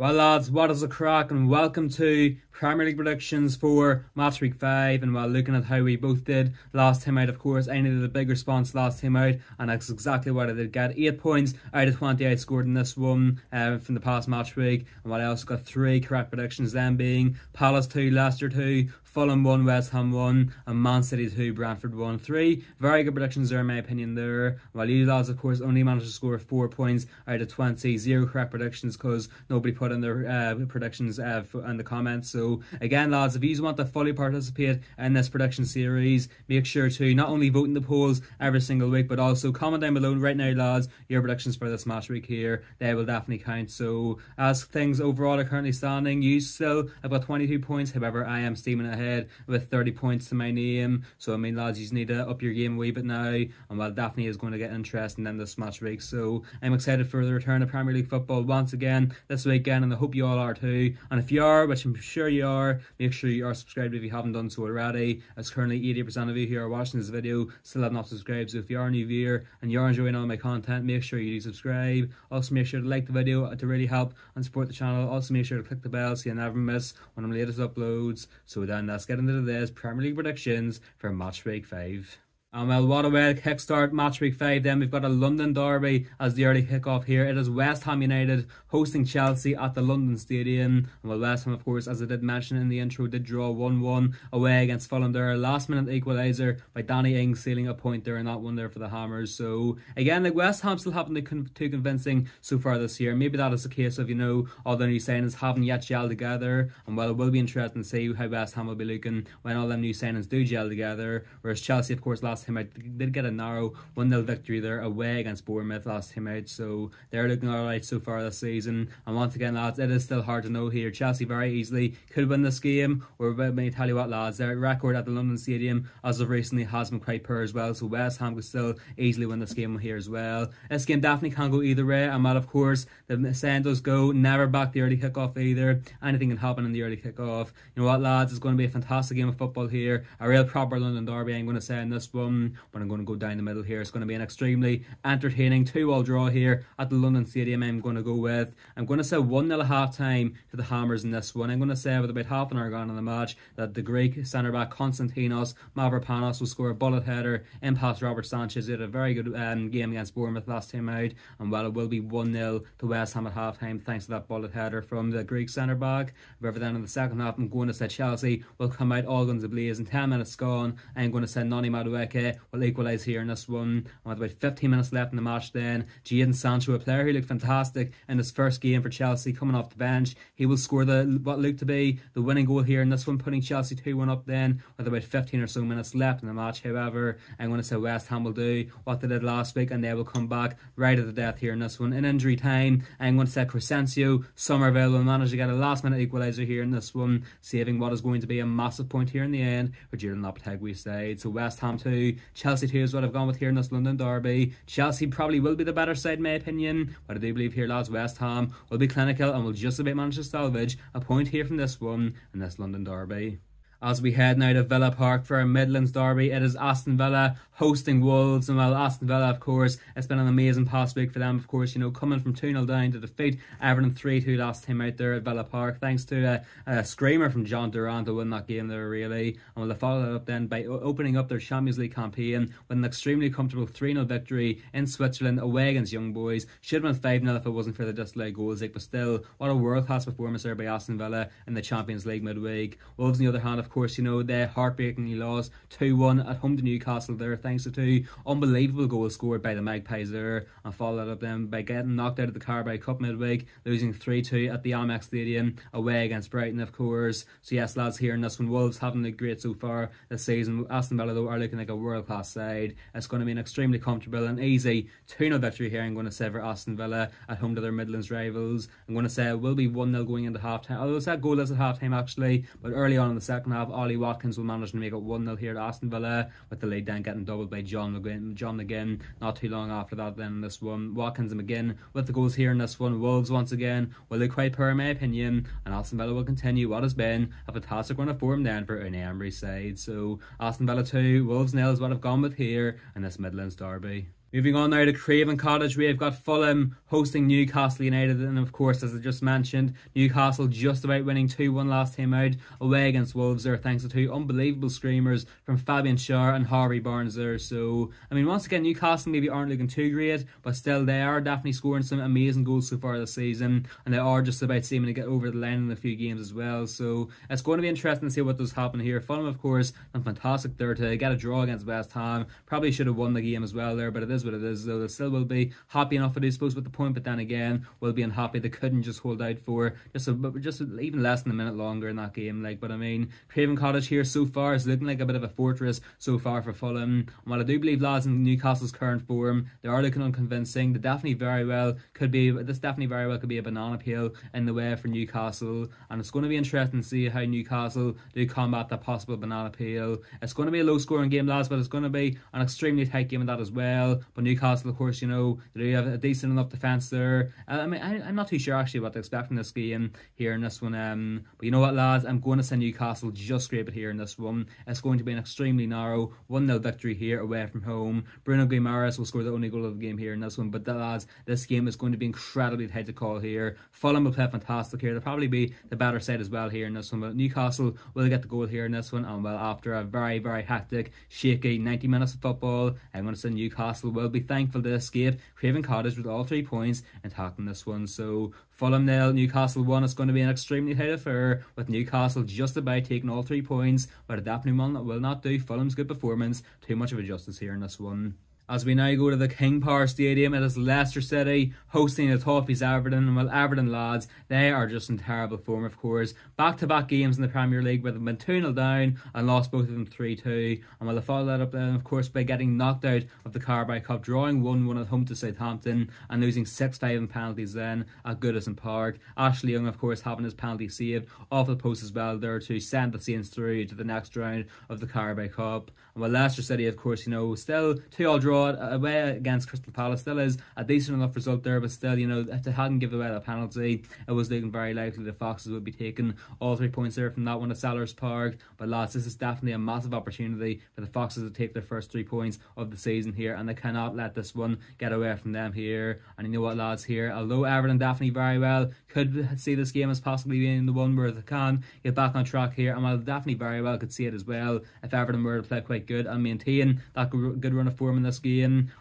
Well, lads, what is the crack? And welcome to Premier League predictions for match week five. And while looking at how we both did last time out, of course, I needed a big response last time out, and that's exactly what I did get. Eight points out of 20 I scored in this one uh, from the past match week. And while I also got three correct predictions, then being Palace 2, Leicester 2, Fulham 1, West Ham 1, and Man City 2, Brentford 1. 3 very good predictions there, in my opinion, there. While you lads, of course, only managed to score 4 points out of 20, zero correct predictions because nobody put in their uh, predictions uh, in the comments. So, again, lads, if you want to fully participate in this prediction series, make sure to not only vote in the polls every single week, but also comment down below right now, lads, your predictions for this match week here. They will definitely count. So, as things overall are currently standing, you still have got 22 points. However, I am steaming ahead ahead with 30 points to my name. So, I mean, lads, you just need to up your game a wee bit now. And well, Daphne is going to get interesting in this match week. So, I'm excited for the return of Premier League football once again this weekend. And I hope you all are too. And if you are, which I'm sure you are, make sure you are subscribed if you haven't done so already. As currently 80% of you who are watching this video still have not subscribed. So, if you are a new viewer and you're enjoying all my content, make sure you do subscribe. Also, make sure to like the video to really help and support the channel. Also, make sure to click the bell so you never miss one of my latest uploads. So, then let's get into this Premier League predictions for match week 5. And well, what a way to kickstart match week five. Then we've got a London derby as the early kickoff here. It is West Ham United hosting Chelsea at the London Stadium. And well, West Ham, of course, as I did mention in the intro, did draw 1 1 away against Fulham there. Last minute equaliser by Danny Ings sealing a point there in that one there for the Hammers. So again, like West Ham still haven't been too convincing so far this year. Maybe that is the case of, you know, all the new signings haven't yet gelled together. And well, it will be interesting to see how West Ham will be looking when all them new signings do gel together. Whereas Chelsea, of course, last last time out. did get a narrow 1 0 victory there away against Bournemouth last time out, so they're looking alright so far this season. And once again, lads, it is still hard to know here. Chelsea very easily could win this game, or let me tell you what, lads, their record at the London Stadium as of recently has been quite poor as well, so West Ham could still easily win this game here as well. This game definitely can't go either way, and well, of course, the saying does go never back the early kickoff either. Anything can happen in the early kickoff. You know what, lads, it's going to be a fantastic game of football here. A real proper London derby, I'm going to say in this one but I'm going to go down the middle here. It's going to be an extremely entertaining 2 all draw here at the London Stadium. I'm going to go with, I'm going to say 1 0 half time to the Hammers in this one. I'm going to say, with about half an hour gone in the match, that the Greek centre back Konstantinos Mavropanos will score a bullet header in past Robert Sanchez. He had a very good um, game against Bournemouth last time out, and well, it will be 1 0 to West Ham at half time thanks to that bullet header from the Greek centre back. However, then in the second half, I'm going to say Chelsea will come out all guns ablaze, and 10 minutes gone, I'm going to say Noni Madueke will equalise here in this one. And with about 15 minutes left in the match, then Jadon Sancho, a player who looked fantastic in his first game for Chelsea, coming off the bench, he will score the what looked to be the winning goal here in this one, putting Chelsea 2 1 up then with about 15 or so minutes left in the match. However, I'm going to say West Ham will do what they did last week and they will come back right at the death here in this one. In injury time, I'm going to say Crysencio Summerville will manage to get a last minute equaliser here in this one, saving what is going to be a massive point here in the end for Julian Lopetegui side. So West Ham 2, Chelsea 2 is what I've gone with here in this London derby. Chelsea probably will be the better side, in my opinion, but I do believe here, lads, West Ham will be clinical and will just about manage to salvage a point here from this one in this London derby. As we head now to Villa Park for a Midlands derby, it is Aston Villa hosting Wolves. And while Aston Villa, of course, it's been an amazing past week for them, of course, you know, coming from 2 0 down to defeat Everton 3 2 last time out there at Villa Park, thanks to a, a screamer from Jhon Durán to win that game there, really. And will follow that up then by opening up their Champions League campaign with an extremely comfortable 3 0 victory in Switzerland away against Young Boys. Should have been 5 0 if it wasn't for the disallowed goals, but still, what a world class performance there by Aston Villa in the Champions League midweek. Wolves, on the other hand, of course, you know, they heartbreakingly lost 2 1 at home to Newcastle there, thanks to two unbelievable goals scored by the Magpies there, and followed up then by getting knocked out of the Carabao Cup midweek, losing 3 2 at the Amex Stadium away against Brighton, of course. So, yes, lads, here in this one, Wolves haven't looked great so far this season. Aston Villa, though, are looking like a world class side. It's going to be an extremely comfortable and easy 2 0 victory here. I'm going to for Aston Villa at home to their Midlands rivals. I'm going to say it will be 1 0 going into half time, although it's that goalless at half time actually, but early on in the second half, Ollie Watkins will manage to make it 1 0 here at Aston Villa, with the lead then getting doubled by John McGinn, John McGinn not too long after that. Then this one, Watkins and McGinn with the goals here in this one. Wolves once again will look quite poor in my opinion, and Aston Villa will continue what has been a fantastic run of form then for Unai Emery's side. So Aston Villa 2, Wolves nil is what I've gone with here in this Midlands derby. Moving on now to Craven Cottage, we have got Fulham hosting Newcastle United, and of course, as I just mentioned, Newcastle just about winning 2 1 last time out away against Wolves there, thanks to two unbelievable screamers from Fabian Schär and Harvey Barnes there. So, I mean, once again, Newcastle maybe aren't looking too great, but still, they are definitely scoring some amazing goals so far this season, and they are just about seeming to get over the line in a few games as well. So, it's going to be interesting to see what does happen here. Fulham, of course, and fantastic there to get a draw against West Ham. Probably should have won the game as well there, but it is is what it is. Though they still will be happy enough, I suppose, with the point. But then again, will be unhappy they couldn't just hold out for just a, just even less than a minute longer in that game. Like, but I mean, Craven Cottage here so far is looking like a bit of a fortress so far for Fulham. And while I do believe lads in Newcastle's current form, they are looking unconvincing. They definitely very well could be. This definitely very well could be a banana peel in the way for Newcastle, and it's going to be interesting to see how Newcastle do combat that possible banana peel. It's going to be a low scoring game, lads, but it's going to be an extremely tight game in that as well. But Newcastle, of course, you know, they have a decent enough defence there. Uh, I mean, I, am not too sure actually what to expect from this game here in this one. Um, but you know what, lads, I'm going to send Newcastle just scrape it here in this one. It's going to be an extremely narrow 1 0 victory here away from home. Bruno Guimaraes will score the only goal of the game here in this one. But lads, this game is going to be incredibly tight to call here. Fulham will play fantastic here. They'll probably be the better side as well here in this one. But Newcastle will get the goal here in this one. And well, after a very, very hectic, shaky 90 minutes of football, I'm going to send Newcastle will be thankful to escape Craven Cottage with all three points and tackling this one. So Fulham nil, Newcastle one. It's going to be an extremely tight affair with Newcastle just about taking all three points, but a definitely one will not do Fulham's good performance too much of a justice here in this one. As we now go to the King Power Stadium, it is Leicester City hosting the Toffees Everton. And well, Everton lads, they are just in terrible form, of course. Back to back games in the Premier League where they've been 2 0 down and lost both of them 3 2. And well, they followed that up then, of course, by getting knocked out of the Carabao Cup, drawing 1 1 at home to Southampton and losing 6 5 in penalties then at Goodison Park. Ashley Young, of course, having his penalty saved off the post as well there to send the Saints through to the next round of the Carabao Cup. And well, Leicester City, of course, you know, still 2 all draw away uh, against Crystal Palace still is a decent enough result there, but still, you know, if they hadn't given away a penalty, it was looking very likely the Foxes would be taking all three points there from that one at Selhurst Park. But lads, this is definitely a massive opportunity for the Foxes to take their first three points of the season here, and they cannot let this one get away from them here. And you know what, lads, here, although Everton definitely very well could see this game as possibly being the one where they can get back on track here, and while definitely very well could see it as well if Everton were to play quite good and maintain that good run of form in this game.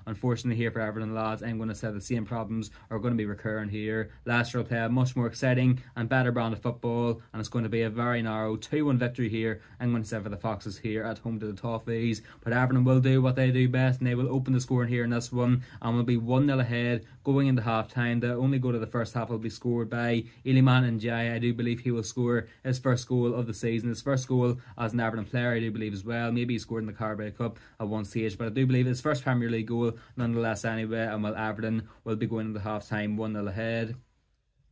Unfortunately, here for Everton lads, I'm going to say the same problems are going to be recurring here. Leicester will play a much more exciting and better brand of football, and it's going to be a very narrow 2 1 victory here. I'm going to say for the Foxes here at home to the Toffees. But Everton will do what they do best, and they will open the scoring here in this one, and will be 1 0 ahead going into half time. The only goal of the first half will be scored by Iliman Ndiaye. I do believe he will score his first goal of the season, his first goal as an Everton player, I do believe as well. Maybe he scored in the Carabao Cup at one stage, but I do believe his first Premier League goal nonetheless anyway. And while Everton will be going into half time 1 0 ahead.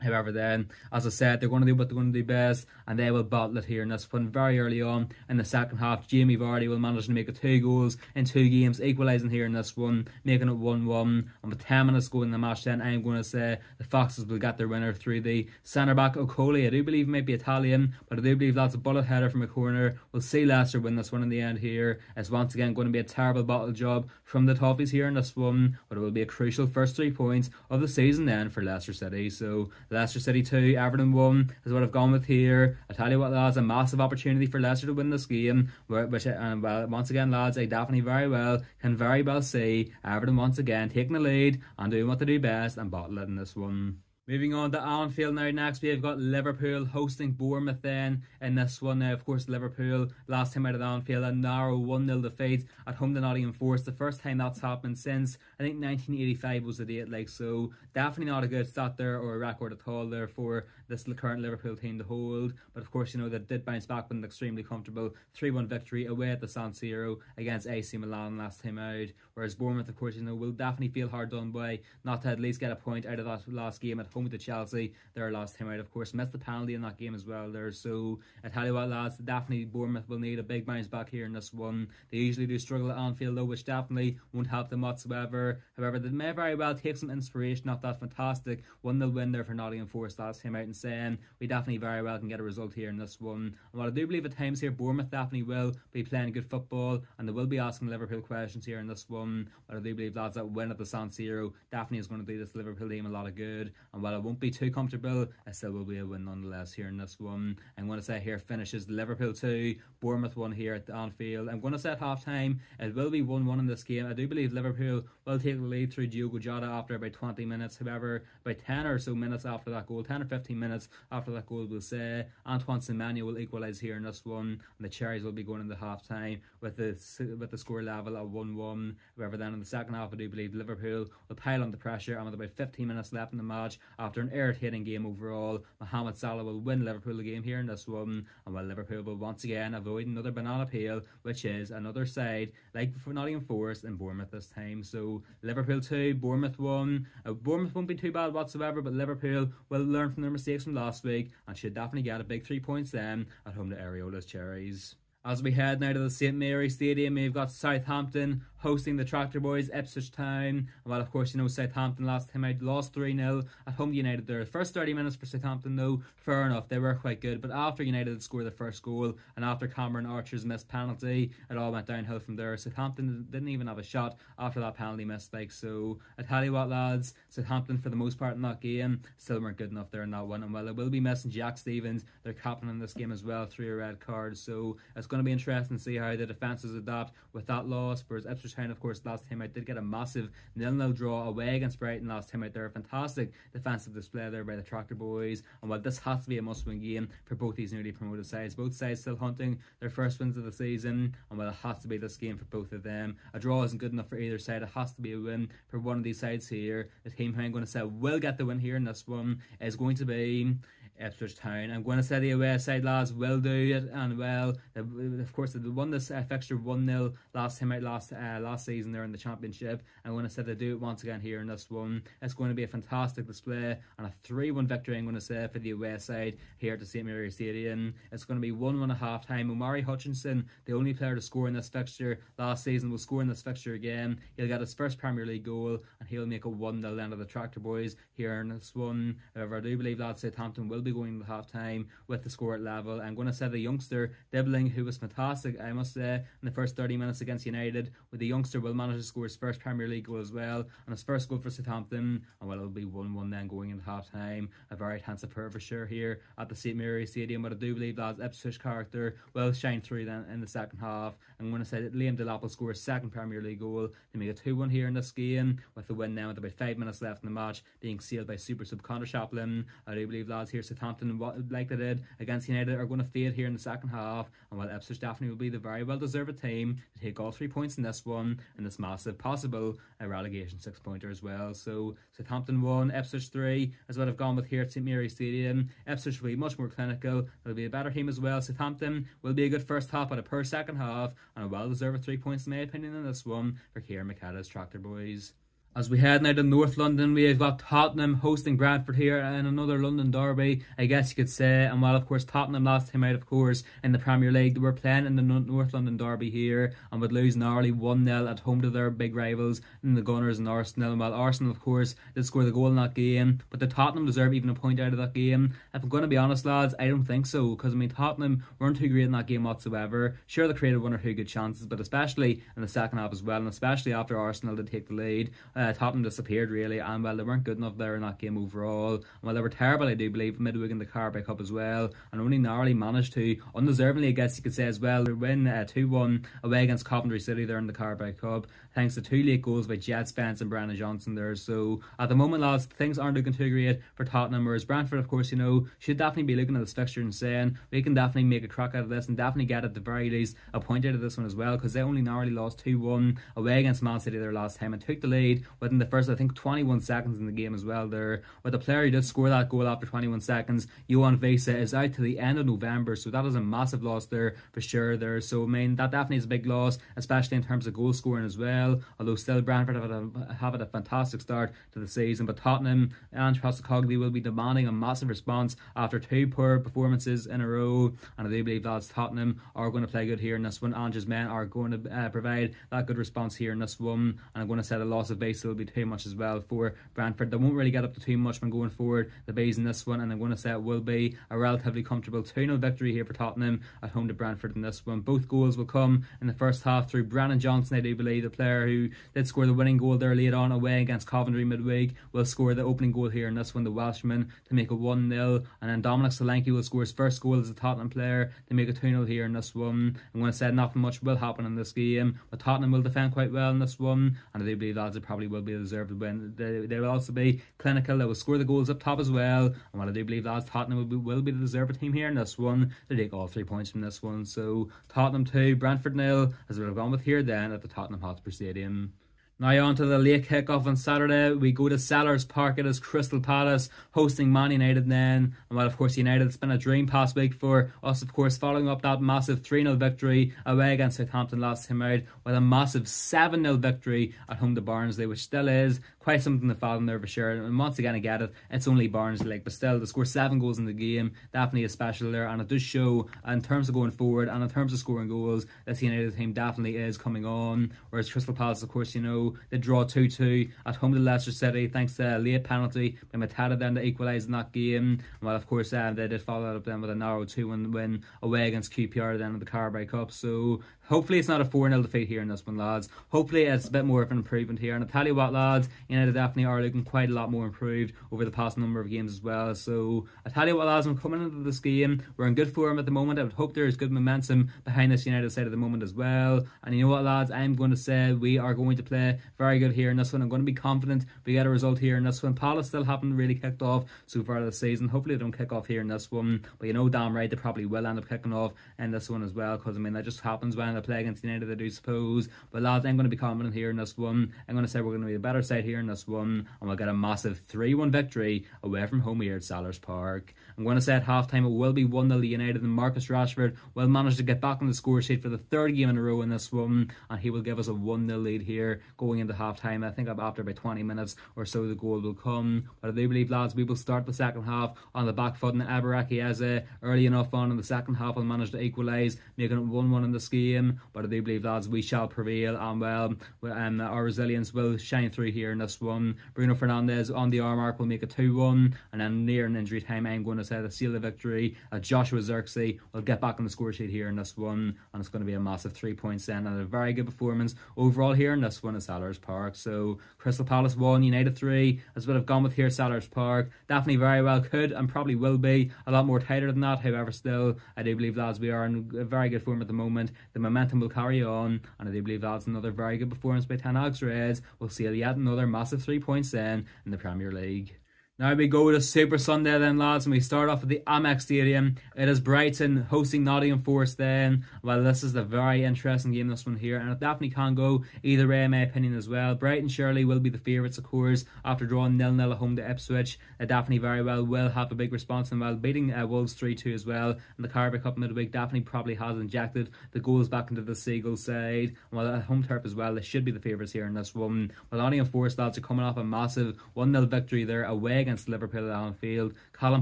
However, then, as I said, they're going to do what they're going to do best, and they will battle it here. And that's when very early on in the second half, Jamie Vardy will manage to make it two goals in two games, equalising here in this one, making it 1 1. And with 10 minutes going in the match, then I'm going to say the Foxes will get their winner through the centre back Okoli. I do believe might be Italian, but I do believe that's a bullet header from a corner. We'll see Leicester win this one in the end here. It's once again going to be a terrible battle job from the Toffees here in this one, but it will be a crucial first three points of the season then for Leicester City. So, Leicester City 2, Everton 1 is what I've gone with here. I tell you what, lads, a massive opportunity for Leicester to win this game, which, and well, once again, lads, I definitely very well can very well see Everton once again taking the lead and doing what they do best and bottling this one. Moving on to Anfield now. Next, we've got Liverpool hosting Bournemouth. Then in this one, now of course Liverpool last time out at Anfield a narrow one 0 defeat at home to Nottingham Forest. The first time that's happened since I think 1985 was the date. Like so, definitely not a good start there or a record at all there for this current Liverpool team to hold. But of course, you know they did bounce back with an extremely comfortable 3-1 victory away at the San Siro against AC Milan last time out. Whereas Bournemouth, of course, you know will definitely feel hard done by not to at least get a point out of that last game at home to Chelsea, their last time out, of course, missed the penalty in that game as well there. So I tell you what, lads, definitely Bournemouth will need a big bounce back here in this one. They usually do struggle at Anfield though, which definitely won't help them whatsoever. However, they may very well take some inspiration off that fantastic 1 0 win there for Nottingham Forest last time out saying we definitely very well can get a result here in this one. And while I do believe at times here, Bournemouth definitely will be playing good football and they will be asking Liverpool questions here in this one. But I do believe lads that win at the San Siro definitely is going to do this Liverpool team a lot of good. And while it won't be too comfortable, it still will be a win nonetheless here in this one. I'm going to say here finishes Liverpool 2, Bournemouth 1 here at the Anfield. I'm going to say at half time it will be 1 1 in this game. I do believe Liverpool will take the lead through Diogo Jota after about 20 minutes. However, about 10 or so minutes after that goal, 10 or 15 minutes after that goal, we'll say Antoine Semenyo will equalise here in this one, and the Cherries will be going into half time with the with the score level at 1 1. However, then in the second half, I do believe Liverpool will pile on the pressure, and with about 15 minutes left in the match, after an irritating game overall, Mohamed Salah will win Liverpool the game here in this one, and while Liverpool will once again avoid another banana peel, which is another side like Nottingham Forest and Bournemouth this time. So Liverpool 2, Bournemouth 1. Uh, Bournemouth won't be too bad whatsoever, but Liverpool will learn from their mistakes from last week and should definitely get a big three points then at home to Iraola's Cherries. As we head now to the St Mary Stadium, we've got Southampton hosting the Tractor Boys, Ipswich Town. Well, of course, you know, Southampton last time out lost 3 0 at home to United there. The first 30 minutes for Southampton, though, fair enough, they were quite good. But after United had scored the first goal and after Cameron Archer's missed penalty, it all went downhill from there. Southampton didn't even have a shot after that penalty mistake. So, I tell you what, lads, Southampton, for the most part in that game, still weren't good enough there in that one. And well, they will be missing Jack Stephens, their captain in this game as well, through a red card. So, it's going to be interesting to see how the defences adapt with that loss. Whereas Ipswich Town, of course, last time out did get a massive nil-nil draw away against Brighton last time out there. Fantastic defensive display there by the Tractor Boys. And while this has to be a must-win game for both these newly promoted sides, both sides still hunting their first wins of the season. And while it has to be this game for both of them, a draw isn't good enough for either side. It has to be a win for one of these sides here. The team who I'm going to say will get the win here in this one is going to be Ipswich Town. I'm going to say the away side lads will do it, and well, of course they won this uh, fixture one 0 last time out last uh, last season there in the championship. I'm going to say they do it once again here in this one. It's going to be a fantastic display and a three one victory. I'm going to say for the away side here at the St Mary Stadium. It's going to be one one at half time. Omari Hutchinson, the only player to score in this fixture last season, will score in this fixture again. He'll get his first Premier League goal and he'll make a one 0 end of the Tractor Boys here in this one. However, I do believe that Southampton will be going to half time with the score at level. I'm going to say the youngster Dibling, who was fantastic, I must say, in the first 30 minutes against United, with the youngster will manage to score his first Premier League goal as well, and his first goal for Southampton. And well, it'll be 1 1 then going into half time. A very handsome pair for sure here at the St Mary's Stadium, but I do believe that Ipswich character will shine through then in the second half. I'm going to say that Liam Delap will score his second Premier League goal to make it 2 1 here in this game, with the win now with about 5 minutes left in the match being sealed by super sub Conor Chaplin. I do believe lads here Southampton like they did against United are going to fade here in the second half. And while Ipswich definitely will be the very well deserved team to take all three points in this one and this massive possible uh, relegation six pointer as well. So Southampton won, Ipswich three is what I've gone with here at St Mary Stadium. Ipswich will be much more clinical. They'll be a better team as well. Southampton will be a good first half but a poor second half and a well deserved three points in my opinion in this one for Kieran McKenna's Tractor Boys. As we head now to North London, we have got Tottenham hosting Brentford here and another London derby, I guess you could say. And while, of course, Tottenham last time out, of course, in the Premier League, they were playing in the North London derby here and would lose narrowly 1 0 at home to their big rivals in the Gunners and Arsenal. And while Arsenal, of course, did score the goal in that game, but the Tottenham deserve even a point out of that game. If I'm going to be honest, lads, I don't think so because, I mean, Tottenham weren't too great in that game whatsoever. Sure, they created one or two good chances, but especially in the second half as well, and especially after Arsenal did take the lead, uh, Tottenham disappeared really. And well, they weren't good enough there in that game overall. And well, they were terrible, I do believe, midweek in the Carabao Cup as well, and only narrowly managed to, undeservingly, I guess you could say as well, win uh, 2 1 away against Coventry City there in the Carabao Cup, thanks to two late goals by Jed Spence and Brennan Johnson there. So at the moment, lads, things aren't looking too great for Tottenham, whereas Brentford, of course, you know, should definitely be looking at this fixture and saying we can definitely make a crack out of this and definitely get at the very least a point out of this one as well, because they only narrowly lost 2 1 away against Man City their last time and took the lead within the first, I think, 21 seconds in the game as well there. But the player who did score that goal after 21 seconds, Yoane Wissa, is out to the end of November. So that is a massive loss there for sure there. So, I mean, that definitely is a big loss, especially in terms of goal scoring as well. Although still Brentford have had a, have had a fantastic start to the season. But Tottenham and Postecoglou will be demanding a massive response after two poor performances in a row. And I do believe that Tottenham are going to play good here in this one. Ange's men are going to uh, provide that good response here in this one. And I'm going to say the loss of base will be too much as well for Brentford. They won't really get up to too much when going forward the base in this one. And I'm going to say it will be a relatively comfortable 2 0 victory here for Tottenham at home to Brentford in this one. Both goals will come in the first half through Brennan Johnson, I do believe, the player who did score the winning goal there late on away against Coventry midweek, will score the opening goal here in this one, the Welshman, to make it 1 0. And then Dominic Solanke will score his first goal as a Tottenham player to make it 2 0 here in this one. I'm going to say nothing much will happen in this game, but Tottenham will defend quite well in this one, and I do believe lads it probably will be deserved. They, they will also be clinical, they will score the goals up top as well, and while I do believe lads Tottenham will be, will be the deserved team here in this one, they take all three points from this one. So Tottenham 2, Brentford nil, as we've gone with here then at the Tottenham Hotspur Stadium. Now on to the late kickoff on Saturday. We go to Selhurst Park. It is Crystal Palace hosting Man United then. And well, of course, United, it's been a dream past week for us, of course, following up that massive 3 0 victory away against Southampton last time out with a massive 7 0 victory at home to Barnsley, which still is quite something to follow there for sure. And once again, I get it, it's only Barnsley, like, but still, to score seven goals in the game, definitely a special there. And it does show, in terms of going forward and in terms of scoring goals, this United team definitely is coming on. Whereas Crystal Palace, of course, you know, they draw 2 2 at home to Leicester City thanks to a late penalty by Mateta then to equalise in that game. Well, of course, uh, they did follow that up then with a narrow 2 1 win away against QPR then in the Carabao Cup. So hopefully it's not a 4 0 defeat here in this one, lads. Hopefully it's a bit more of an improvement here. And I tell you what, lads, United definitely are looking quite a lot more improved over the past number of games as well. So I tell you what, lads, I'm coming into this game. We're in good form at the moment. I would hope there is good momentum behind this United side at the moment as well. And you know what, lads, I'm going to say we are going to play very good here in this one. I'm going to be confident we get a result here in this one. Palace still haven't really kicked off so far this season. Hopefully they don't kick off here in this one. But you know damn right they probably will end up kicking off in this one as well. Because I mean that just happens when they play against United, I do suppose. But lads, I'm going to be confident here in this one. I'm going to say we're going to be a better side here in this one. And we'll get a massive 3-1 victory away from home here at Selhurst Park. I'm going to say at halftime it will be 1 0 United and Marcus Rashford will manage to get back on the score sheet for the third game in a row in this one and he will give us a 1 0 lead here going into halftime. I think after about 20 minutes or so the goal will come. But I do believe lads we will start the second half on the back foot and Eberechi Eze early enough on in the second half will manage to equalise making it 1 1 in this game. But I do believe lads we shall prevail and well um, our resilience will shine through here in this one. Bruno Fernandes on the arm mark will make it 2 1 and then near an injury time I'm going to say the seal the victory. Uh, Joshua Zirkzee will get back on the score sheet here in this one, and it's going to be a massive three points then, and a very good performance overall here in this one at Selhurst Park. So Crystal Palace one, United three, as well have gone with here Selhurst Park. Definitely very well could and probably will be a lot more tighter than that. However, still I do believe lads we are in very good form at the moment. The momentum will carry on, and I do believe that's another very good performance by Ten Hag's Reds will seal yet another massive three points then in the Premier League. Now we go to Super Sunday then lads and we start off at the Amex Stadium. It is Brighton hosting Nottingham Forest then. Well this is a very interesting game this one here and it definitely can go either way in my opinion as well. Brighton surely will be the favourites of course after drawing nil-nil at home to Ipswich. It definitely very well will have a big response and while beating uh, Wolves 3-2 as well and the Carabao Cup midweek definitely probably has injected the goals back into the Seagulls side. And while at home turf as well they should be the favourites here in this one. Well Nottingham Forest lads are coming off a massive 1-0 victory there away against Liverpool at Anfield. Callum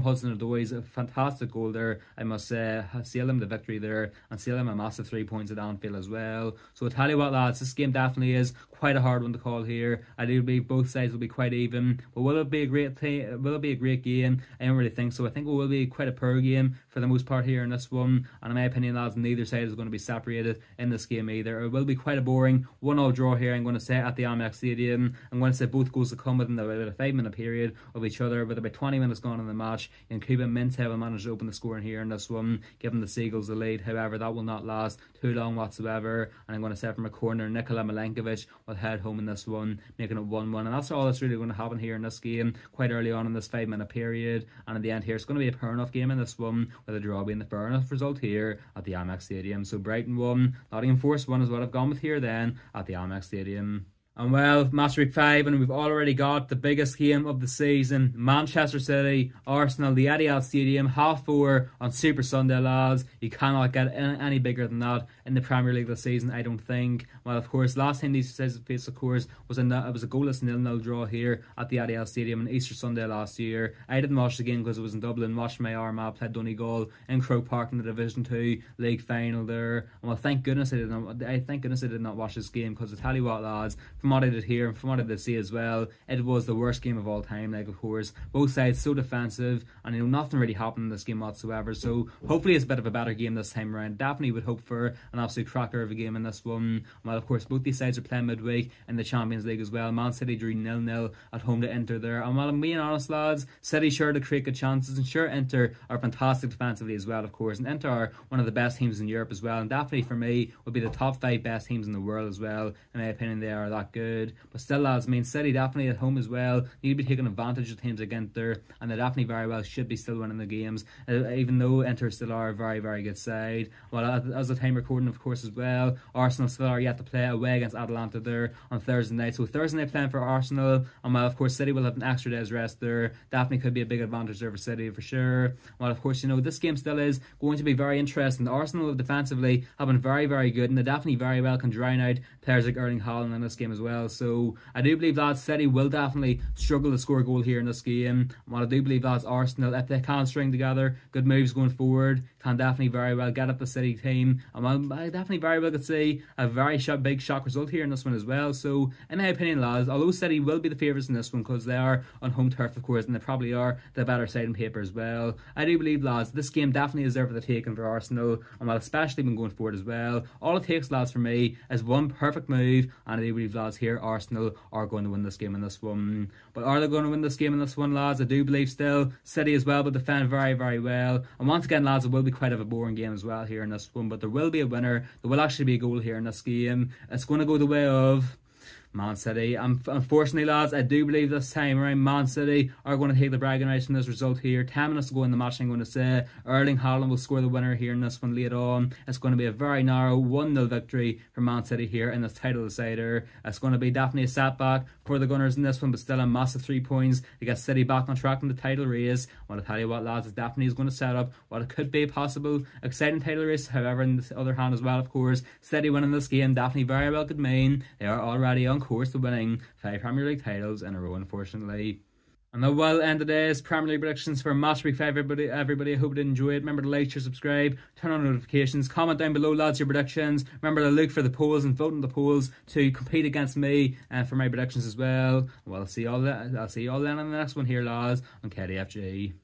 Hudson-Odoi a fantastic goal there. I must say, seal him the victory there and seal him a massive three points at Anfield as well. So I tell you what, lads, this game definitely is quite a hard one to call here. I do believe both sides will be quite even. But will it be a great t- will it be a great game? I don't really think so. I think it will be quite a poor game for the most part here in this one. And in my opinion, lads, neither side is going to be separated in this game either. It will be quite a boring one-all draw here. I'm going to say at the Amex Stadium. I'm going to say both goals will come within about a five-minute period of each other with about 20 minutes gone in the match. And Kuban Minteh will manage to open the scoring here in this one, giving the Seagulls the lead. However, that will not last too long whatsoever. And I'm going to say from a corner, Nikola Milenkovic will head home in this one, making it 1 1. And that's all that's really going to happen here in this game quite early on in this five minute period. And in the end, here, it's going to be a enough game in this one, with a draw being the fair enough result here at the Amex Stadium. So Brighton won, Nottingham Forest won is what I've gone with here then at the Amex Stadium. And well, Master Week 5, and we've already got the biggest game of the season Manchester City, Arsenal, the Etihad Stadium, half four on Super Sunday, lads. You cannot get any bigger than that in the Premier League this season, I don't think. Well, of course, last time these says face, of course, was a, it was a goalless nil nil draw here at the Etihad Stadium on Easter Sunday last year. I didn't watch the game because it was in Dublin. Watched my Armagh played Donegal in Croke Park in the Division 2 League final there. And well, thank goodness I did not, I thank goodness I did not watch this game because I tell you what, lads, from what I did hear and from what I did see as well, it was the worst game of all time. Like, of course, both sides so defensive, and you know nothing really happened in this game whatsoever. So hopefully it's a bit of a better game this time around. Definitely would hope for an absolute cracker of a game in this one. Well, of course, both these sides are playing midweek in the Champions League as well. Man City drew nil nil at home to Inter there, and while I'm being honest, lads, City sure to create good chances, and sure Inter are fantastic defensively as well, of course, and Inter are one of the best teams in Europe as well, and definitely for me would be the top five best teams in the world as well. In my opinion, they are that good. But still, lads, I mean, City definitely at home as well need to be taking advantage of teams against there, and they definitely very well should be still winning the games, uh, even though Inter still are a very, very good side. Well, as the time recording, of course, as well, Arsenal still are yet to play away against Atalanta there on Thursday night. So Thursday night playing for Arsenal, and well, of course, City will have an extra day's rest there. Definitely could be a big advantage there for City for sure. Well, of course, you know this game still is going to be very interesting. Arsenal defensively have been very, very good, and they definitely very well can drown out players like Erling Haaland in this game as well. So I do believe that City will definitely struggle to score a goal here in this game. While I do believe that Arsenal, if they can string together good moves going forward, can definitely very well get up the City team. And I definitely very well could see a very shot, big shock result here in this one as well. So in my opinion, lads, although City will be the favourites in this one because they are on home turf, of course, and they probably are the better side in paper as well. I do believe, lads, this game definitely for the taking for Arsenal, and well, especially when going forward as well. All it takes, lads, for me is one perfect move, and I do believe, lads, here Arsenal are going to win this game in this one. But are they going to win this game in this one, lads? I do believe still. City as well, but defend very, very well. And once again, lads, it will be quite of a boring game as well here in this one, but there will be a winner. There will actually be a goal here in this game. It's going to go the way of Man City. Um, unfortunately, lads, I do believe this time around Man City are going to take the bragging rights in this result here. 10 minutes ago in the match, I'm going to say. Erling Haaland will score the winner here in this one later on. It's going to be a very narrow 1 0 victory for Man City here in this title decider. It's going to be definitely a setback for the Gunners in this one, but still a massive three points to get City back on track in the title race. I want to tell you what, lads, it definitely is going to set up what it could be a possible exciting title race. However, on the other hand, as well, of course, City winning this game definitely very well could mean they are already on course to winning five Premier League titles in a row, unfortunately. And that will end today's Premier League predictions for Match Week 5. Everybody, everybody, I hope you enjoyed. Remember to like, share, subscribe, turn on notifications, comment down below, lads, your predictions. Remember to look for the polls and vote in the polls to compete against me and uh, for my predictions as well. Well, I'll see you all. I'll see you all then on the next one here, lads, on KDFG.